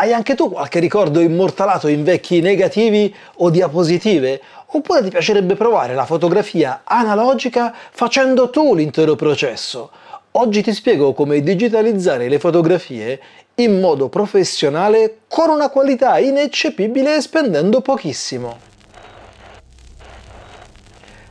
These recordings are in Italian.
Hai anche tu qualche ricordo immortalato in vecchi negativi o diapositive? Oppure ti piacerebbe provare la fotografia analogica facendo tu l'intero processo? Oggi ti spiego come digitalizzare le fotografie in modo professionale con una qualità ineccepibile e spendendo pochissimo.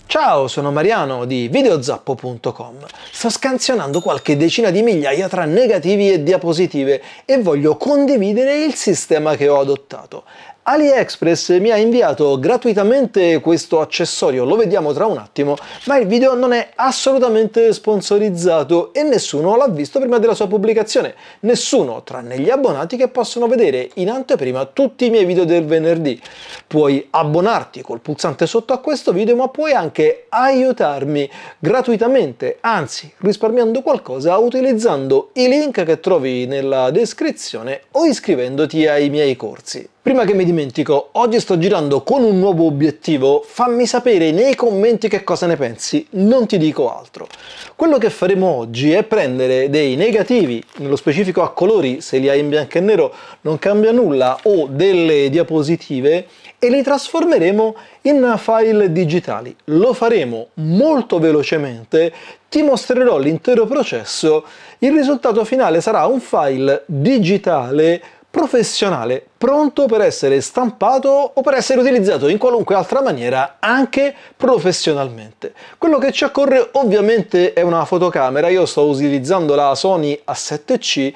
Ciao, sono Mariano di videozappo.com. Sto scansionando qualche decina di migliaia tra negativi e diapositive e voglio condividere il sistema che ho adottato. AliExpress mi ha inviato gratuitamente questo accessorio, lo vediamo tra un attimo, ma il video non è assolutamente sponsorizzato e nessuno l'ha visto prima della sua pubblicazione. Nessuno, tranne gli abbonati che possono vedere in anteprima tutti i miei video del venerdì. Puoi abbonarti col pulsante sotto a questo video, ma puoi anche aiutarmi gratuitamente, anzi risparmiando qualcosa utilizzando i link che trovi nella descrizione o iscrivendoti ai miei corsi. Prima che mi dimentico, oggi sto girando con un nuovo obiettivo, fammi sapere nei commenti che cosa ne pensi, non ti dico altro. Quello che faremo oggi è prendere dei negativi, nello specifico a colori, se li hai in bianco e nero non cambia nulla, o delle diapositive, e li trasformeremo in file digitali. Lo faremo molto velocemente, ti mostrerò l'intero processo, il risultato finale sarà un file digitale professionale, pronto per essere stampato o per essere utilizzato in qualunque altra maniera anche professionalmente. Quello che ci occorre ovviamente è una fotocamera, io sto utilizzando la Sony A7C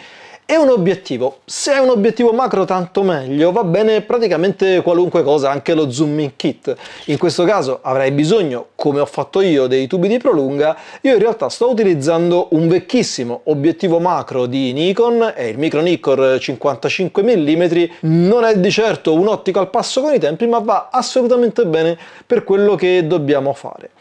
è un obiettivo. Se è un obiettivo macro tanto meglio, va bene praticamente qualunque cosa, anche lo zooming kit. In questo caso avrai bisogno, come ho fatto io, dei tubi di prolunga. Io in realtà sto utilizzando un vecchissimo obiettivo macro di Nikon, è il Micro Nikkor 55 mm. Non è di certo un ottico al passo con i tempi, ma va assolutamente bene per quello che dobbiamo fare.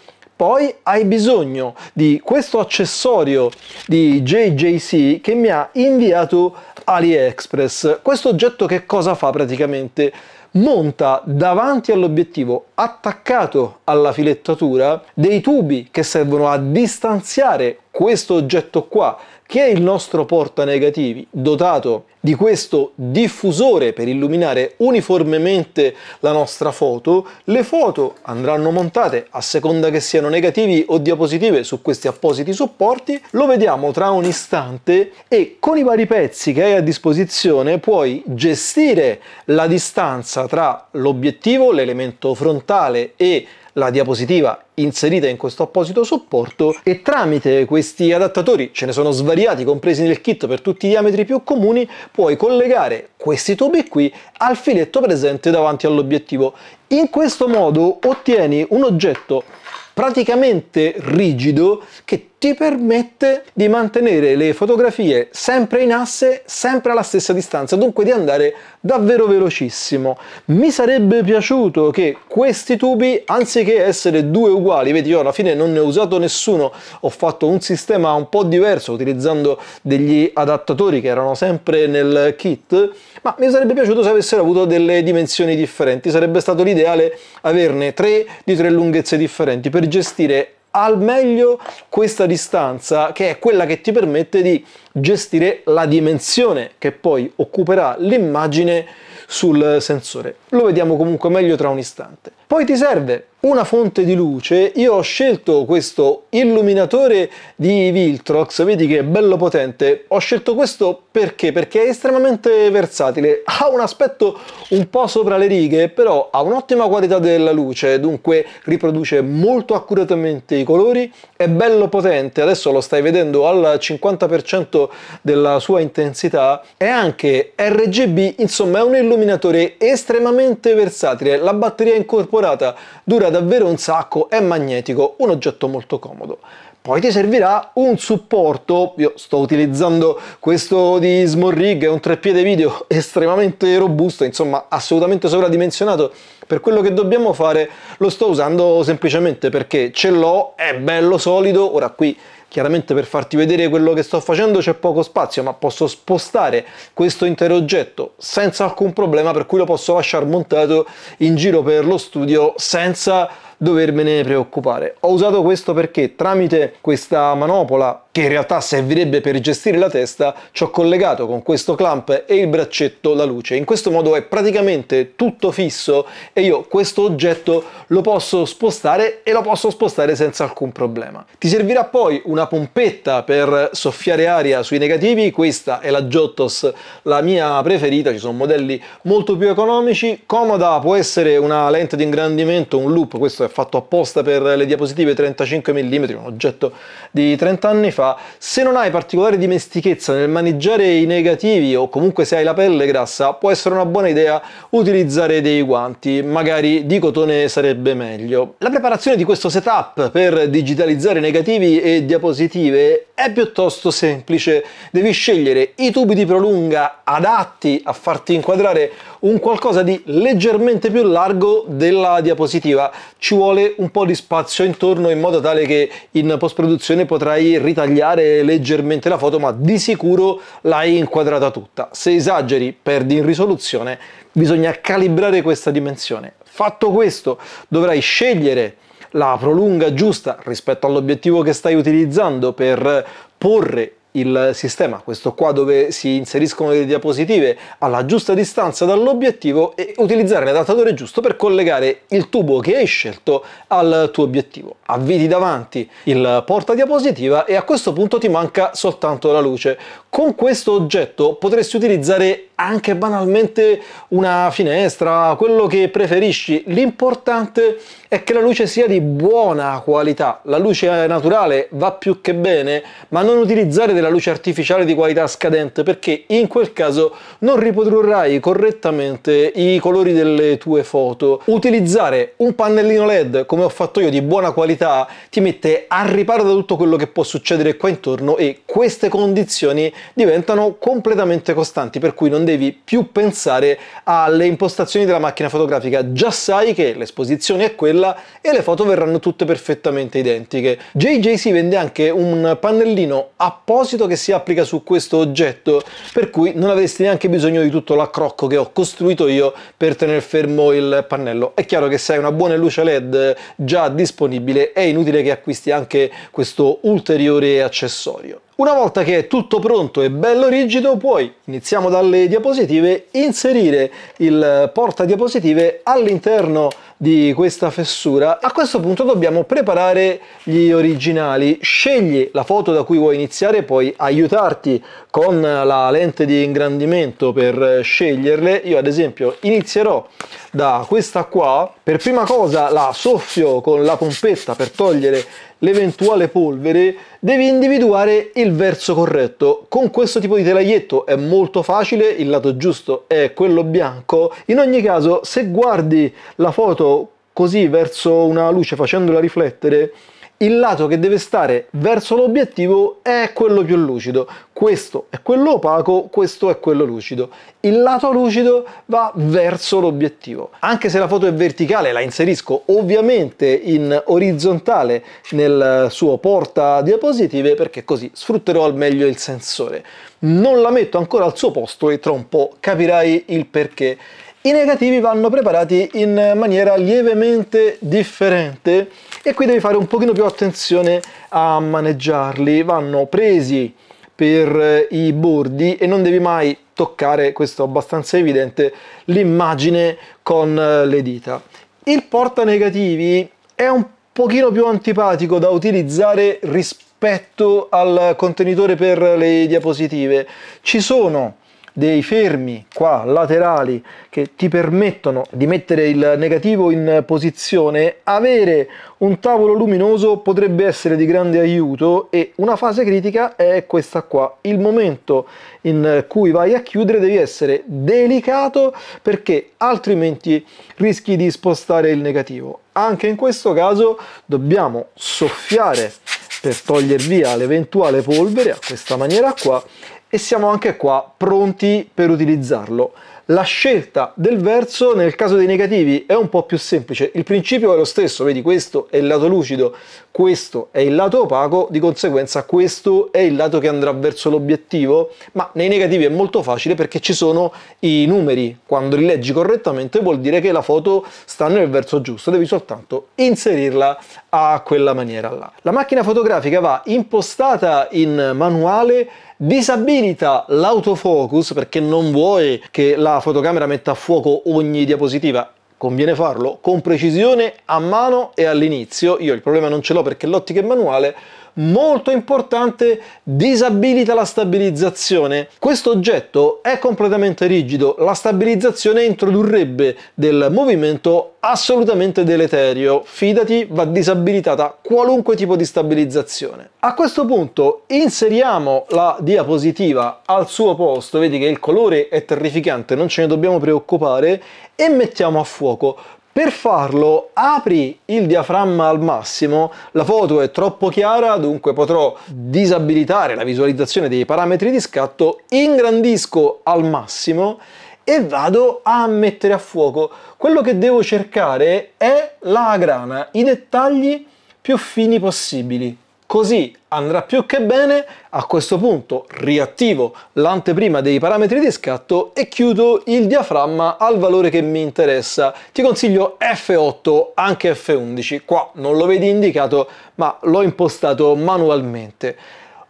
Poi hai bisogno di questo accessorio di JJC che mi ha inviato AliExpress. Questo oggetto che cosa fa praticamente? monta davanti all'obiettivo attaccato alla filettatura dei tubi che servono a distanziare questo oggetto qua che è il nostro porta negativi dotato di questo diffusore per illuminare uniformemente la nostra foto, le foto andranno montate a seconda che siano negativi o diapositive su questi appositi supporti, lo vediamo tra un istante e con i vari pezzi che hai a disposizione puoi gestire la distanza tra l'obiettivo, l'elemento frontale e la diapositiva inserita in questo apposito supporto e tramite questi adattatori, ce ne sono svariati compresi nel kit per tutti i diametri più comuni, puoi collegare questi tubi qui al filetto presente davanti all'obiettivo. In questo modo ottieni un oggetto praticamente rigido che ti permette di mantenere le fotografie sempre in asse, sempre alla stessa distanza, dunque di andare davvero velocissimo. Mi sarebbe piaciuto che questi tubi, anziché essere due uguali, vedi io alla fine non ne ho usato nessuno, ho fatto un sistema un po' diverso utilizzando degli adattatori che erano sempre nel kit, ma mi sarebbe piaciuto se avessero avuto delle dimensioni differenti, sarebbe stato l'ideale averne tre di tre lunghezze differenti per gestire al meglio questa distanza che è quella che ti permette di gestire la dimensione che poi occuperà l'immagine sul sensore. Lo vediamo comunque meglio tra un istante. Poi ti serve una fonte di luce, io ho scelto questo illuminatore di Viltrox, vedi che è bello potente, ho scelto questo perché? Perché è estremamente versatile, ha un aspetto un po' sopra le righe, però ha un'ottima qualità della luce, dunque riproduce molto accuratamente i colori, è bello potente, adesso lo stai vedendo al 50% della sua intensità, è anche RGB, insomma è un illuminatore estremamente versatile, la batteria incorporata dura davvero un sacco, è magnetico, un oggetto molto comodo. Poi ti servirà un supporto, io sto utilizzando questo di Small Rig, è un treppiede video estremamente robusto, insomma assolutamente sovradimensionato per quello che dobbiamo fare, lo sto usando semplicemente perché ce l'ho, è bello solido, ora qui Chiaramente per farti vedere quello che sto facendo c'è poco spazio, ma posso spostare questo intero oggetto senza alcun problema, per cui lo posso lasciare montato in giro per lo studio senza dovermene preoccupare. Ho usato questo perché tramite questa manopola che in realtà servirebbe per gestire la testa, ci ho collegato con questo clamp e il braccetto la luce. In questo modo è praticamente tutto fisso e io questo oggetto lo posso spostare e lo posso spostare senza alcun problema. Ti servirà poi una pompetta per soffiare aria sui negativi, questa è la Giottos, la mia preferita, ci sono modelli molto più economici, comoda può essere una lente di ingrandimento, un loop, questo è fatto apposta per le diapositive 35 mm, un oggetto di 30 anni fa, fa, se non hai particolare dimestichezza nel maneggiare i negativi o comunque se hai la pelle grassa, può essere una buona idea utilizzare dei guanti, magari di cotone sarebbe meglio. La preparazione di questo setup per digitalizzare negativi e diapositive è piuttosto semplice, devi scegliere i tubi di prolunga adatti a farti inquadrare un qualcosa di leggermente più largo della diapositiva. Ci vuole un po' di spazio intorno in modo tale che in post produzione potrai ritagliare leggermente la foto, ma di sicuro l'hai inquadrata tutta. Se esageri, perdi in risoluzione, bisogna calibrare questa dimensione. Fatto questo, dovrai scegliere la prolunga giusta rispetto all'obiettivo che stai utilizzando per porre il sistema, questo qua dove si inseriscono le diapositive alla giusta distanza dall'obiettivo e utilizzare l'adattatore giusto per collegare il tubo che hai scelto al tuo obiettivo. Avviti davanti il porta diapositiva e a questo punto ti manca soltanto la luce. Con questo oggetto potresti utilizzare anche banalmente una finestra, quello che preferisci. L'importante è che la luce sia di buona qualità. La luce naturale va più che bene, ma non utilizzare della luce artificiale di qualità scadente perché in quel caso non riprodurrai correttamente i colori delle tue foto. Utilizzare un pannellino LED come ho fatto io di buona qualità ti mette a riparo da tutto quello che può succedere qua intorno e queste condizioni diventano completamente costanti per cui non devi più pensare alle impostazioni della macchina fotografica, già sai che l'esposizione è quella e le foto verranno tutte perfettamente identiche. JJC vende anche un pannellino apposito che si applica su questo oggetto, per cui non avresti neanche bisogno di tutto l'accrocco che ho costruito io per tenere fermo il pannello. È chiaro che se hai una buona luce LED già disponibile è inutile che acquisti anche questo ulteriore accessorio. Una volta che è tutto pronto e bello rigido, puoi, iniziamo dalle diapositive, inserire il porta diapositive all'interno di questa fessura. A questo punto dobbiamo preparare gli originali. Scegli la foto da cui vuoi iniziare, puoi aiutarti con la lente di ingrandimento per sceglierle. Io ad esempio inizierò da questa qua. Per prima cosa la soffio con la pompetta per togliere l'eventuale polvere, devi individuare il verso corretto. Con questo tipo di telaglietto è molto facile, il lato giusto è quello bianco. In ogni caso, se guardi la foto così verso una luce facendola riflettere, il lato che deve stare verso l'obiettivo è quello più lucido, questo è quello opaco, questo è quello lucido. Il lato lucido va verso l'obiettivo. Anche se la foto è verticale, la inserisco ovviamente in orizzontale nel suo porta diapositive perché così sfrutterò al meglio il sensore. Non la metto ancora al suo posto e tra un po' capirai il perché. I negativi vanno preparati in maniera lievemente differente e qui devi fare un pochino più attenzione a maneggiarli. Vanno presi per i bordi e non devi mai toccare, questo è abbastanza evidente, l'immagine con le dita. Il porta negativi è un pochino più antipatico da utilizzare rispetto al contenitore per le diapositive. Ci sono dei fermi qua laterali che ti permettono di mettere il negativo in posizione, avere un tavolo luminoso potrebbe essere di grande aiuto e una fase critica è questa qua. Il momento in cui vai a chiudere devi essere delicato perché altrimenti rischi di spostare il negativo. Anche in questo caso dobbiamo soffiare per togliere via l'eventuale polvere a questa maniera qua e siamo anche qua pronti per utilizzarlo. La scelta del verso nel caso dei negativi è un po' più semplice, il principio è lo stesso, vedi questo è il lato lucido, questo è il lato opaco, di conseguenza questo è il lato che andrà verso l'obiettivo, ma nei negativi è molto facile perché ci sono i numeri, quando li leggi correttamente vuol dire che la foto sta nel verso giusto, devi soltanto inserirla a quella maniera là. La macchina fotografica va impostata in manuale disabilita l'autofocus perché non vuoi che la fotocamera metta a fuoco ogni diapositiva. Conviene farlo con precisione a mano e all'inizio. Io il problema non ce l'ho perché l'ottica è manuale molto importante, disabilita la stabilizzazione. Questo oggetto è completamente rigido, la stabilizzazione introdurrebbe del movimento assolutamente deleterio. Fidati, va disabilitata qualunque tipo di stabilizzazione. A questo punto inseriamo la diapositiva al suo posto, vedi che il colore è terrificante, non ce ne dobbiamo preoccupare, e mettiamo a fuoco. Per farlo apri il diaframma al massimo, la foto è troppo chiara dunque potrò disabilitare la visualizzazione dei parametri di scatto, ingrandisco al massimo e vado a mettere a fuoco. Quello che devo cercare è la grana, i dettagli più fini possibili. Così andrà più che bene, a questo punto riattivo l'anteprima dei parametri di scatto e chiudo il diaframma al valore che mi interessa. Ti consiglio F8, anche F11, qua non lo vedi indicato ma l'ho impostato manualmente.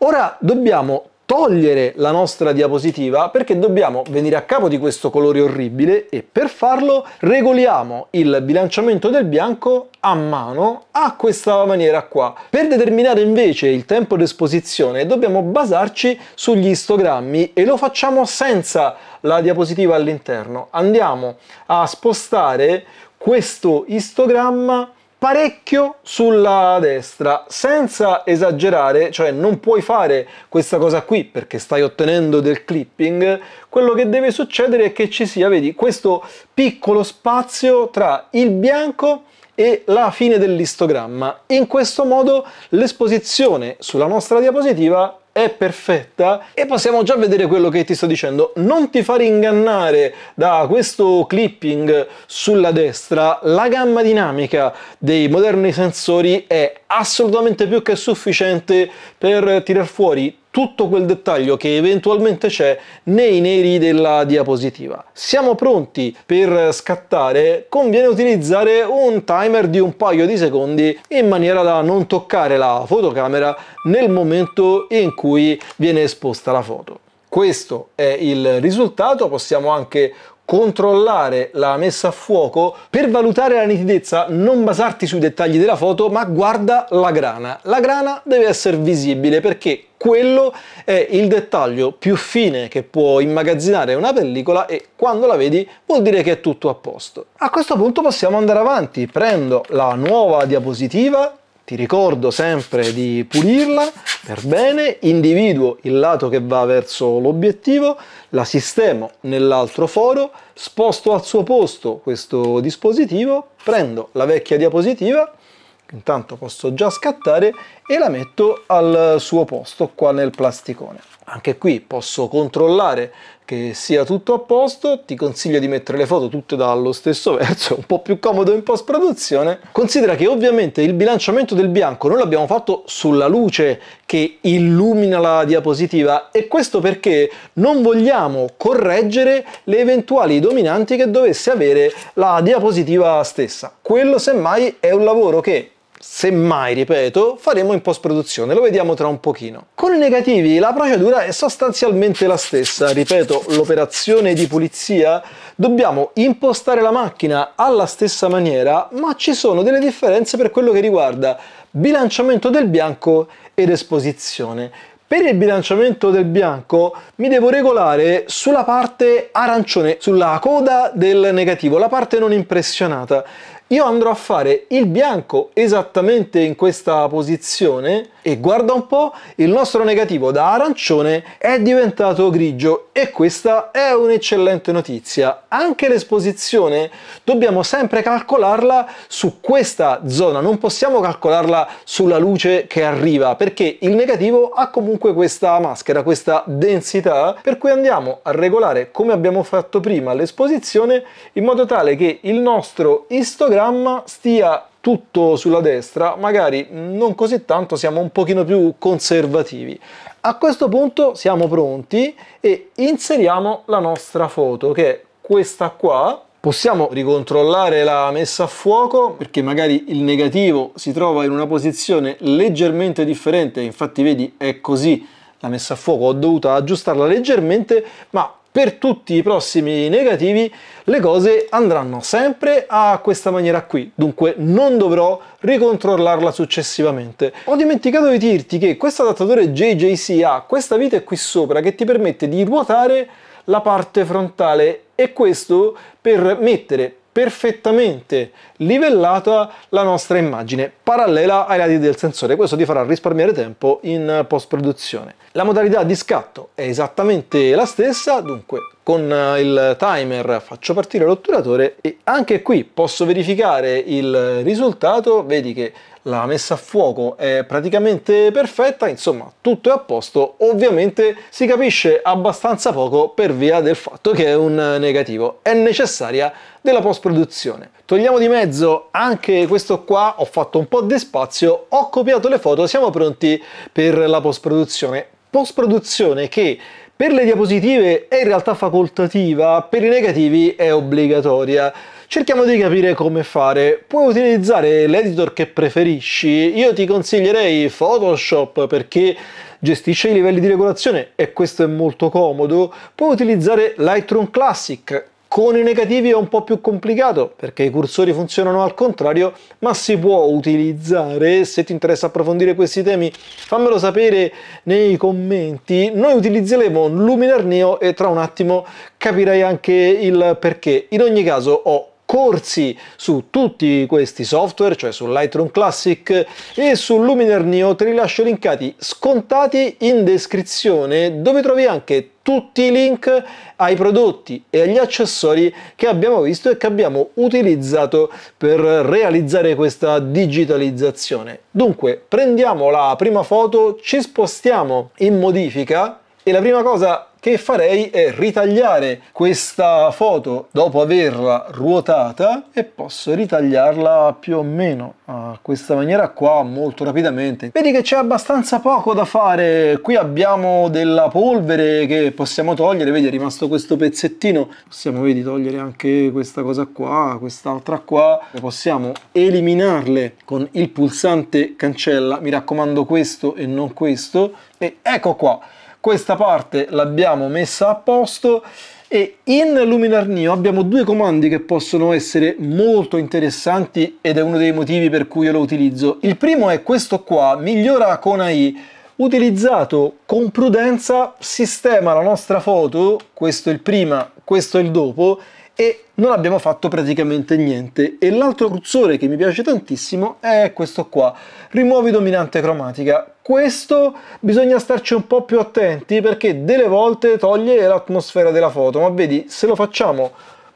Ora dobbiamo togliere la nostra diapositiva perché dobbiamo venire a capo di questo colore orribile e per farlo regoliamo il bilanciamento del bianco a mano a questa maniera qua. Per determinare invece il tempo di esposizione dobbiamo basarci sugli istogrammi e lo facciamo senza la diapositiva all'interno. Andiamo a spostare questo istogramma parecchio sulla destra, senza esagerare, cioè non puoi fare questa cosa qui perché stai ottenendo del clipping, quello che deve succedere è che ci sia, vedi, questo piccolo spazio tra il bianco e la fine dell'istogramma. In questo modo l'esposizione sulla nostra diapositiva è perfetta e possiamo già vedere quello che ti sto dicendo. Non ti fare ingannare da questo clipping sulla destra, la gamma dinamica dei moderni sensori è assolutamente più che sufficiente per tirar fuori tutto quel dettaglio che eventualmente c'è nei neri della diapositiva. Siamo pronti per scattare, conviene utilizzare un timer di un paio di secondi in maniera da non toccare la fotocamera nel momento in cui viene esposta la foto. Questo è il risultato, possiamo anche controllare la messa a fuoco, per valutare la nitidezza non basarti sui dettagli della foto, ma guarda la grana. La grana deve essere visibile perché quello è il dettaglio più fine che può immagazzinare una pellicola e quando la vedi vuol dire che è tutto a posto. A questo punto possiamo andare avanti, prendo la nuova diapositiva, ti ricordo sempre di pulirla per bene, individuo il lato che va verso l'obiettivo, la sistemo nell'altro foro, sposto al suo posto questo dispositivo, prendo la vecchia diapositiva, intanto posso già scattare, e la metto al suo posto qua nel plasticone. Anche qui posso controllare che sia tutto a posto, ti consiglio di mettere le foto tutte dallo stesso verso, un po' più comodo in post produzione. Considera che ovviamente il bilanciamento del bianco noi l'abbiamo fatto sulla luce che illumina la diapositiva e questo perché non vogliamo correggere le eventuali dominanti che dovesse avere la diapositiva stessa. Quello semmai è un lavoro che semmai, ripeto, faremo in post-produzione, lo vediamo tra un pochino. Con i negativi la procedura è sostanzialmente la stessa, ripeto, l'operazione di pulizia dobbiamo impostare la macchina alla stessa maniera, ma ci sono delle differenze per quello che riguarda bilanciamento del bianco ed esposizione. Per il bilanciamento del bianco mi devo regolare sulla parte arancione, sulla coda del negativo, la parte non impressionata io andrò a fare il bianco esattamente in questa posizione e guarda un po', il nostro negativo da arancione è diventato grigio e questa è un'eccellente notizia. Anche l'esposizione dobbiamo sempre calcolarla su questa zona, non possiamo calcolarla sulla luce che arriva perché il negativo ha comunque questa maschera, questa densità, per cui andiamo a regolare come abbiamo fatto prima l'esposizione in modo tale che il nostro istogramma stia tutto sulla destra, magari non così tanto, siamo un pochino più conservativi. A questo punto siamo pronti e inseriamo la nostra foto che è questa qua. Possiamo ricontrollare la messa a fuoco perché magari il negativo si trova in una posizione leggermente differente, infatti vedi è così la messa a fuoco, ho dovuto aggiustarla leggermente, ma per tutti i prossimi negativi le cose andranno sempre a questa maniera qui, dunque non dovrò ricontrollarla successivamente. Ho dimenticato di dirti che questo adattatore JJC ha questa vite qui sopra che ti permette di ruotare la parte frontale e questo per mettere perfettamente livellata la nostra immagine parallela ai lati del sensore. Questo ti farà risparmiare tempo in post produzione la modalità di scatto è esattamente la stessa dunque con il timer faccio partire l'otturatore e anche qui posso verificare il risultato. Vedi che la messa a fuoco è praticamente perfetta, insomma tutto è a posto, ovviamente si capisce abbastanza poco per via del fatto che è un negativo, è necessaria della post produzione. Togliamo di mezzo anche questo qua, ho fatto un po' di spazio, ho copiato le foto, siamo pronti per la post produzione. Post produzione che per le diapositive è in realtà facoltativa, per i negativi è obbligatoria. Cerchiamo di capire come fare. Puoi utilizzare l'editor che preferisci. Io ti consiglierei Photoshop perché gestisce i livelli di regolazione e questo è molto comodo. Puoi utilizzare Lightroom Classic con i negativi è un po' più complicato perché i cursori funzionano al contrario, ma si può utilizzare. Se ti interessa approfondire questi temi, fammelo sapere nei commenti. Noi utilizzeremo Luminar Neo e tra un attimo capirai anche il perché. In ogni caso ho corsi su tutti questi software, cioè su Lightroom Classic e su Luminar Neo, te li lascio linkati scontati in descrizione dove trovi anche tutti i link ai prodotti e agli accessori che abbiamo visto e che abbiamo utilizzato per realizzare questa digitalizzazione. Dunque prendiamo la prima foto, ci spostiamo in modifica e la prima cosa che farei è ritagliare questa foto dopo averla ruotata e posso ritagliarla più o meno a questa maniera qua molto rapidamente. Vedi che c'è abbastanza poco da fare. Qui abbiamo della polvere che possiamo togliere. Vedi è rimasto questo pezzettino. Possiamo vedi togliere anche questa cosa qua quest'altra qua. Possiamo eliminarle con il pulsante cancella. Mi raccomando questo e non questo. E ecco qua questa parte l'abbiamo messa a posto e in Luminar Neo abbiamo due comandi che possono essere molto interessanti ed è uno dei motivi per cui io lo utilizzo. Il primo è questo qua, migliora con AI, utilizzato con prudenza, sistema la nostra foto, questo è il prima, questo è il dopo, e non abbiamo fatto praticamente niente. E l'altro cursore che mi piace tantissimo è questo qua, rimuovi dominante cromatica. Questo bisogna starci un po' più attenti perché delle volte toglie l'atmosfera della foto, ma vedi, se lo facciamo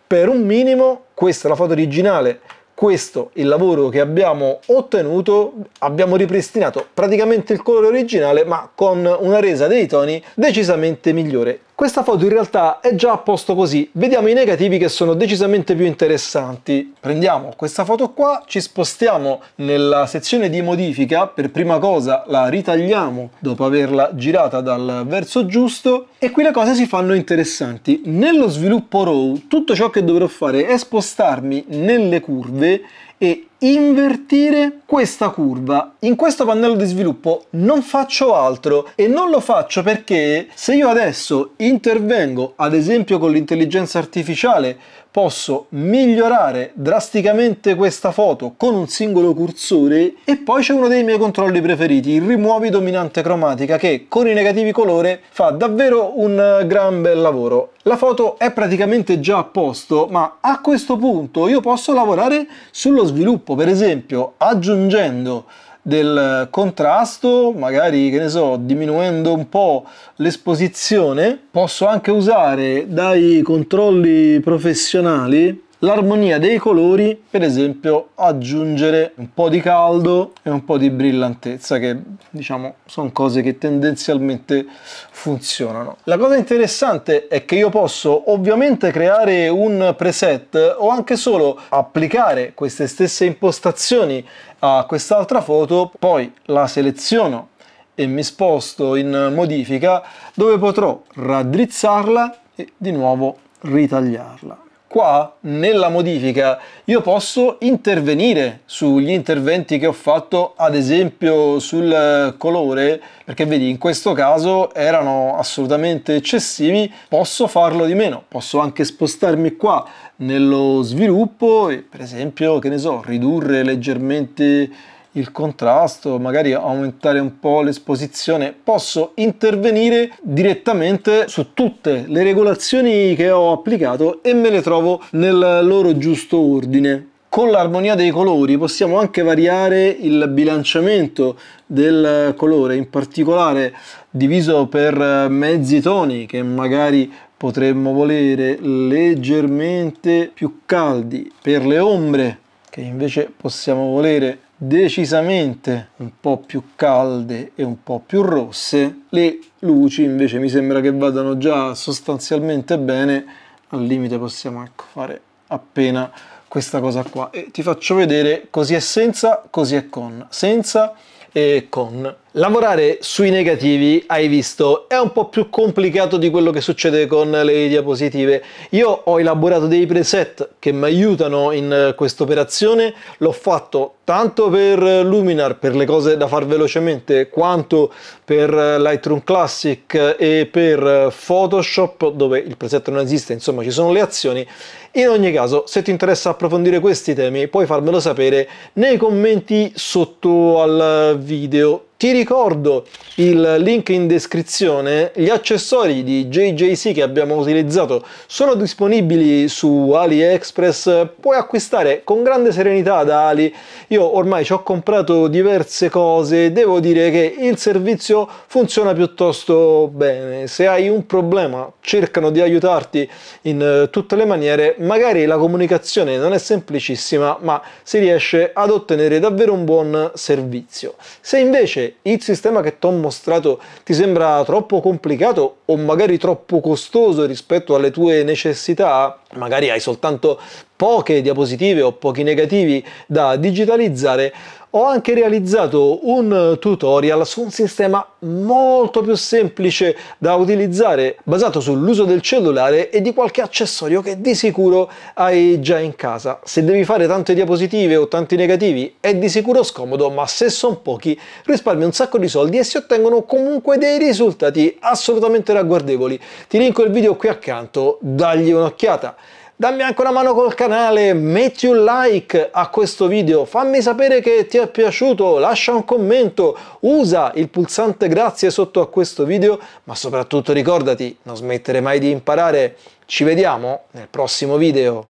per un minimo, questa è la foto originale, questo il lavoro che abbiamo ottenuto abbiamo ripristinato praticamente il colore originale ma con una resa dei toni decisamente migliore questa foto in realtà è già a posto così, vediamo i negativi che sono decisamente più interessanti. Prendiamo questa foto qua, ci spostiamo nella sezione di modifica, per prima cosa la ritagliamo dopo averla girata dal verso giusto e qui le cose si fanno interessanti. Nello sviluppo RAW tutto ciò che dovrò fare è spostarmi nelle curve e invertire questa curva. In questo pannello di sviluppo non faccio altro e non lo faccio perché se io adesso intervengo ad esempio con l'intelligenza artificiale posso migliorare drasticamente questa foto con un singolo cursore e poi c'è uno dei miei controlli preferiti, il rimuovi dominante cromatica che con i negativi colore fa davvero un gran bel lavoro. La foto è praticamente già a posto ma a questo punto io posso lavorare sullo nello sviluppo, per esempio, aggiungendo del contrasto, magari che ne so, diminuendo un po' l'esposizione, posso anche usare dai controlli professionali l'armonia dei colori, per esempio aggiungere un po' di caldo e un po' di brillantezza, che diciamo sono cose che tendenzialmente funzionano. La cosa interessante è che io posso ovviamente creare un preset o anche solo applicare queste stesse impostazioni a quest'altra foto, poi la seleziono e mi sposto in modifica dove potrò raddrizzarla e di nuovo ritagliarla qua nella modifica io posso intervenire sugli interventi che ho fatto ad esempio sul colore perché vedi in questo caso erano assolutamente eccessivi posso farlo di meno. Posso anche spostarmi qua nello sviluppo e per esempio che ne so ridurre leggermente il contrasto, magari aumentare un po' l'esposizione, posso intervenire direttamente su tutte le regolazioni che ho applicato e me le trovo nel loro giusto ordine. Con l'armonia dei colori possiamo anche variare il bilanciamento del colore, in particolare diviso per mezzi toni che magari potremmo volere leggermente più caldi per le ombre che invece possiamo volere decisamente un po' più calde e un po' più rosse, le luci invece mi sembra che vadano già sostanzialmente bene, al limite possiamo ecco, fare appena questa cosa qua. E ti faccio vedere così è senza, così è con, senza e con. Lavorare sui negativi, hai visto, è un po' più complicato di quello che succede con le diapositive. Io ho elaborato dei preset che mi aiutano in questa operazione, l'ho fatto tanto per Luminar, per le cose da fare velocemente, quanto per Lightroom Classic e per Photoshop, dove il preset non esiste, insomma ci sono le azioni. In ogni caso, se ti interessa approfondire questi temi, puoi farmelo sapere nei commenti sotto al video ti ricordo il link in descrizione, gli accessori di JJC che abbiamo utilizzato sono disponibili su AliExpress, puoi acquistare con grande serenità da Ali, io ormai ci ho comprato diverse cose, devo dire che il servizio funziona piuttosto bene, se hai un problema cercano di aiutarti in tutte le maniere, magari la comunicazione non è semplicissima ma si riesce ad ottenere davvero un buon servizio. Se invece il sistema che ti ho mostrato ti sembra troppo complicato o magari troppo costoso rispetto alle tue necessità, magari hai soltanto poche diapositive o pochi negativi da digitalizzare, ho anche realizzato un tutorial su un sistema molto più semplice da utilizzare basato sull'uso del cellulare e di qualche accessorio che di sicuro hai già in casa. Se devi fare tante diapositive o tanti negativi è di sicuro scomodo ma se sono pochi risparmi un sacco di soldi e si ottengono comunque dei risultati assolutamente ragguardevoli. Ti linko il video qui accanto, dagli un'occhiata dammi anche una mano col canale, metti un like a questo video, fammi sapere che ti è piaciuto, lascia un commento, usa il pulsante grazie sotto a questo video, ma soprattutto ricordati, non smettere mai di imparare. Ci vediamo nel prossimo video.